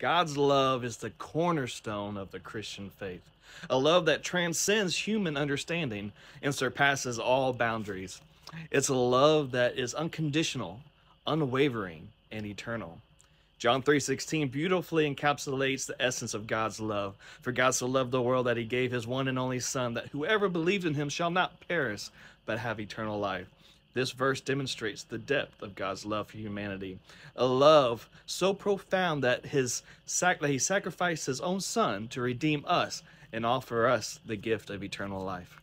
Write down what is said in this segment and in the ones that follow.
God's love is the cornerstone of the Christian faith, a love that transcends human understanding and surpasses all boundaries. It's a love that is unconditional, unwavering, and eternal. John 3:16 beautifully encapsulates the essence of God's love. For God so loved the world that he gave his one and only son that whoever believes in him shall not perish but have eternal life. This verse demonstrates the depth of God's love for humanity, a love so profound that his sac- that he sacrificed his own son to redeem us and offer us the gift of eternal life.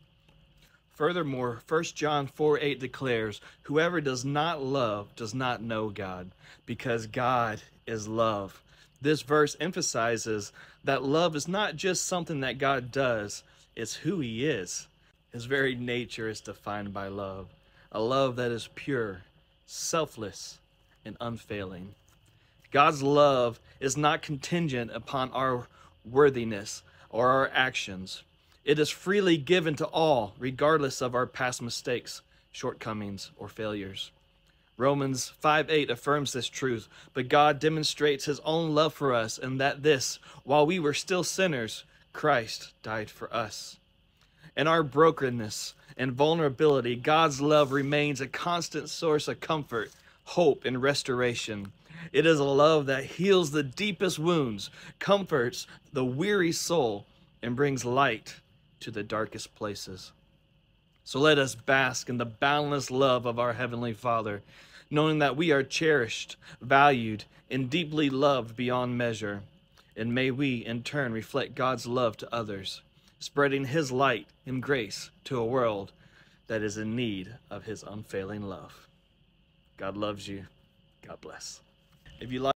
Furthermore, 1 John 4 8 declares, Whoever does not love does not know God, because God is love. This verse emphasizes that love is not just something that God does, it's who He is. His very nature is defined by love, a love that is pure, selfless, and unfailing. God's love is not contingent upon our worthiness or our actions. It is freely given to all, regardless of our past mistakes, shortcomings, or failures. Romans 5 8 affirms this truth, but God demonstrates his own love for us, and that this, while we were still sinners, Christ died for us. In our brokenness and vulnerability, God's love remains a constant source of comfort, hope, and restoration. It is a love that heals the deepest wounds, comforts the weary soul, and brings light to the darkest places. So let us bask in the boundless love of our Heavenly Father, knowing that we are cherished, valued, and deeply loved beyond measure. And may we, in turn, reflect God's love to others, spreading His light and grace to a world that is in need of His unfailing love. God loves you. God bless. If you like